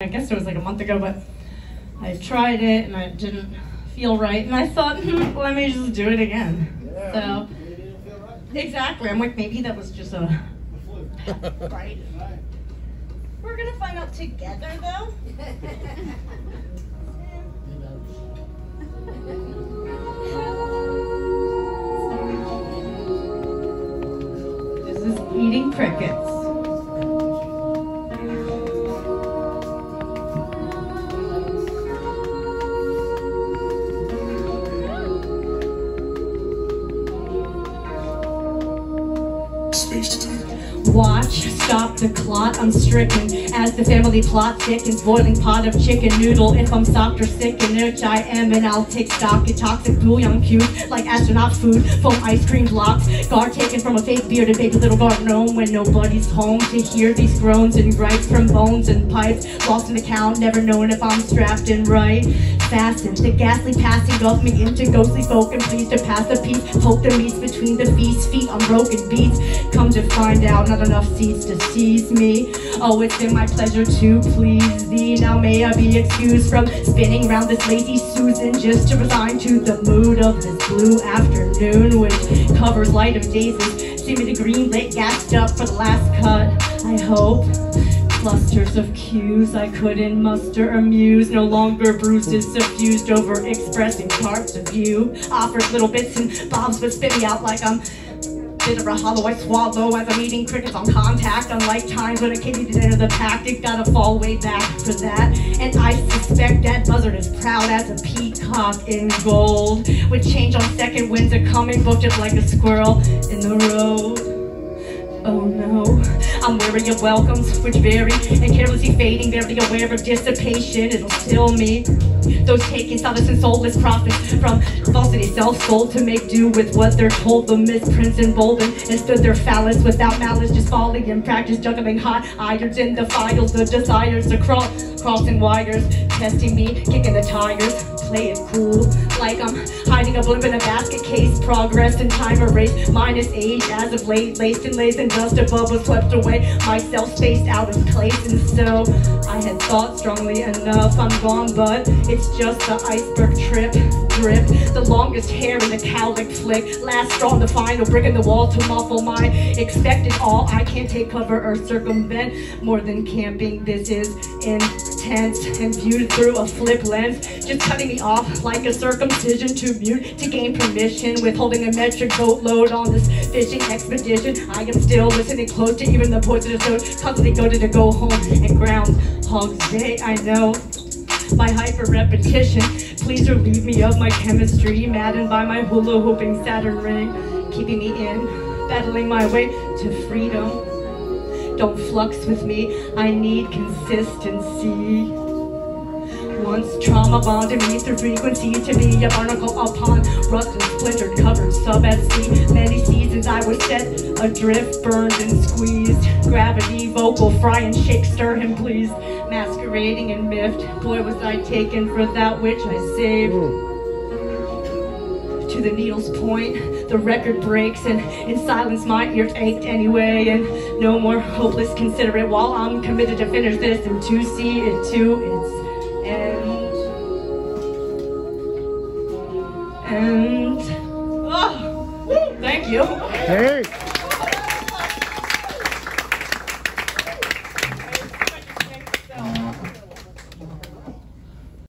I guess it was like a month ago, but I tried it and it didn't feel right, and I thought, hmm, let me just do it again. So, exactly. I'm like, maybe that was just a right. We're gonna find out together, though. this is eating crickets. Watch, stop the clot, I'm stricken As the family plot thickens. Boiling pot of chicken noodle. If I'm socked or sick in which I am And I'll take stock in toxic bouillon cubes Like astronaut food, foam ice cream blocks. Guard taken from a fake bearded baby little guard gnome. When nobody's home to hear these groans And gripes from bones and pipes. Lost in the count, never knowing if I'm strapped in right Fastened, the ghastly passing of me Into ghostly folk and pleased to pass a piece Hope the meets between the feast Feet on broken beats Come to find out, not enough seats to seize me. Oh, it's been my pleasure to please thee. Now may I be excused from spinning round this lazy Susan just to resign to the mood of this blue afternoon, which covers light of daisies. See me the green lit gassed up for the last cut. I hope. Clusters of cues I couldn't muster or muse, no longer bruises suffused over expressing parts of you. Offers little bits and bobs, but spit me out like I'm bit of a hollow I swallow as I'm eating crickets on contact. Unlike times when a kitty did enter the pack, it gotta fall way back for that. And I suspect that buzzard is proud as a peacock in gold. With change on second winds are coming, booked it like a squirrel in the road. Oh no, I'm wary of welcomes which vary and carelessly fading, very aware of dissipation. It'll still me. Those taking solace and soulless profits from falsity, self-sold to make do with what they're told. The misprints emboldened and stood their phallus without malice, just falling in practice, juggling hot irons in the files, the desires to crawl, crossing wires, testing me, kicking the tires play it cool Like I'm hiding a blimp in a basket case Progress in time erased Minus age as of late Laced in lace and dust above was swept away Myself spaced out of place. And so I had thought strongly enough I'm gone but it's just the iceberg trip Drip. The longest hair in the cowlick flick. Last straw the final brick in the wall To muffle my expected all. I can't take cover or circumvent More than camping. This is intense And viewed through a flip lens Just cutting me off like a circumcision to mute to gain permission, withholding a metric boatload on this fishing expedition. I am still listening close to even the poisonous note, constantly goaded to go home and ground hogs day. I know my hyper repetition. Please relieve me of my chemistry, maddened by my hula hooping Saturn ring, keeping me in, battling my way to freedom. Don't flux with me, I need consistency. Once trauma bonded me through frequency to be a barnacle upon rust and splintered covered sub at sea. Many seasons I was set adrift, burned and squeezed. Gravity, vocal, fry and shake, stir him please. Masquerading and miffed, boy was I taken for that which I saved. Hmm. To the needle's point, the record breaks, and in silence my ears ached anyway, and no more hopeless considerate while I'm committed to finish this and to see it to its and and oh, thank you. Hey.